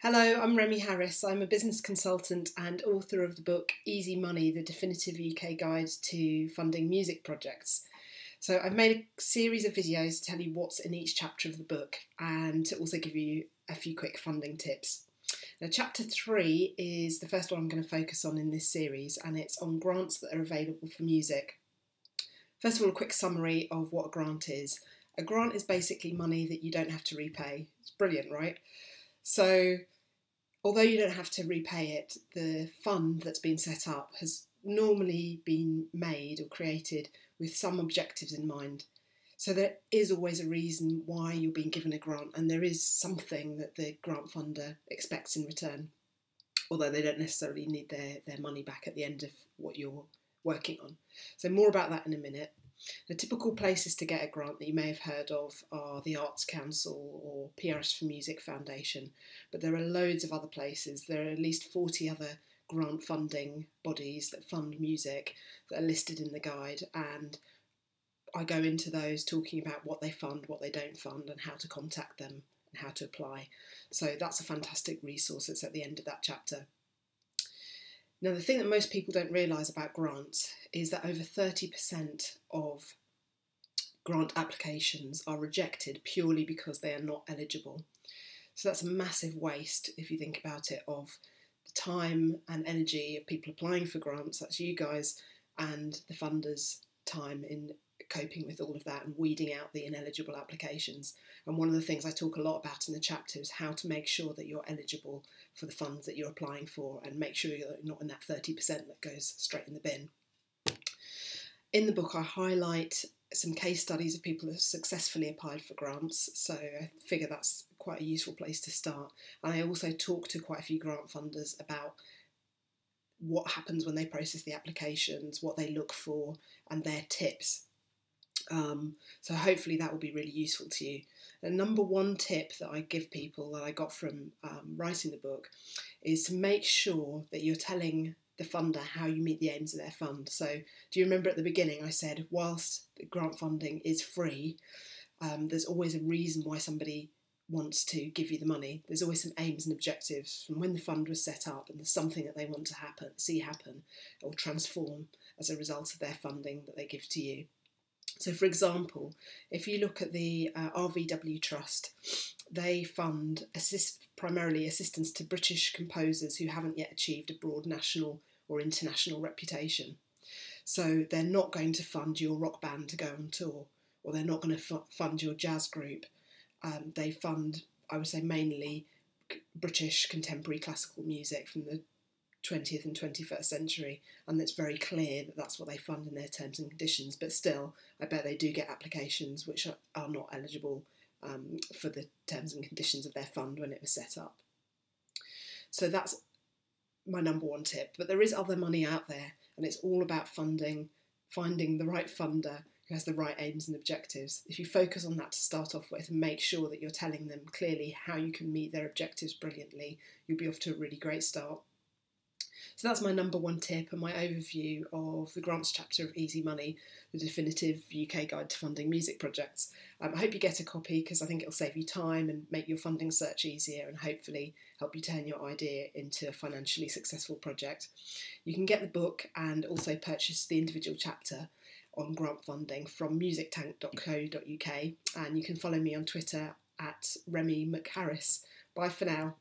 Hello, I'm Remi Harris. I'm a business consultant and author of the book Easy Money The Definitive UK Guide to Funding Music Projects. So, I've made a series of videos to tell you what's in each chapter of the book and to also give you a few quick funding tips. Now, chapter three is the first one I'm going to focus on in this series, and it's on grants that are available for music. First of all, a quick summary of what a grant is. A grant is basically money that you don't have to repay. It's brilliant, right? So, although you don't have to repay it, the fund that's been set up has normally been made or created with some objectives in mind. So there is always a reason why you're being given a grant, and there is something that the grant funder expects in return, although they don't necessarily need their, their money back at the end of what you're working on. So, more about that in a minute. The typical places to get a grant that you may have heard of are the Arts Council or PRS for Music Foundation, but there are loads of other places. There are at least 40 other grant funding bodies that fund music that are listed in the guide, and I go into those talking about what they fund, what they don't fund, and how to contact them and how to apply. So that's a fantastic resource. It's at the end of that chapter. Now, the thing that most people don't realise about grants is that over 30% of grant applications are rejected purely because they are not eligible. So that's a massive waste, if you think about it, of the time and energy of people applying for grants, that's you guys, and the funders' time in coping with all of that and weeding out the ineligible applications. And one of the things I talk a lot about in the chapter is how to make sure that you're eligible for the funds that you're applying for and make sure you're not in that 30% that goes straight in the bin. In the book, I highlight some case studies of people who have successfully applied for grants, so I figure that's quite a useful place to start. And I also talk to quite a few grant funders about what happens when they process the applications, what they look for, and their tips um, so hopefully that will be really useful to you. The number one tip that I give people that I got from um, writing the book is to make sure that you're telling the funder how you meet the aims of their fund. So do you remember at the beginning I said whilst grant funding is free, um, there's always a reason why somebody wants to give you the money. There's always some aims and objectives from when the fund was set up, and there's something that they want to happen, see happen, or transform as a result of their funding that they give to you. So, for example, if you look at the uh, RVW Trust, they fund assist, primarily assistance to British composers who haven't yet achieved a broad national or international reputation. So, they're not going to fund your rock band to go on tour, or they're not going to f- fund your jazz group. Um, they fund, I would say, mainly British contemporary classical music from the 20th and 21st century, and it's very clear that that's what they fund in their terms and conditions. But still, I bet they do get applications which are, are not eligible um, for the terms and conditions of their fund when it was set up. So that's my number one tip. But there is other money out there, and it's all about funding, finding the right funder who has the right aims and objectives. If you focus on that to start off with and make sure that you're telling them clearly how you can meet their objectives brilliantly, you'll be off to a really great start. So that's my number one tip and my overview of the grants chapter of Easy Money, the definitive UK guide to funding music projects. Um, I hope you get a copy because I think it'll save you time and make your funding search easier and hopefully help you turn your idea into a financially successful project. You can get the book and also purchase the individual chapter on grant funding from musictank.co.uk and you can follow me on Twitter at Remi McHarris. Bye for now.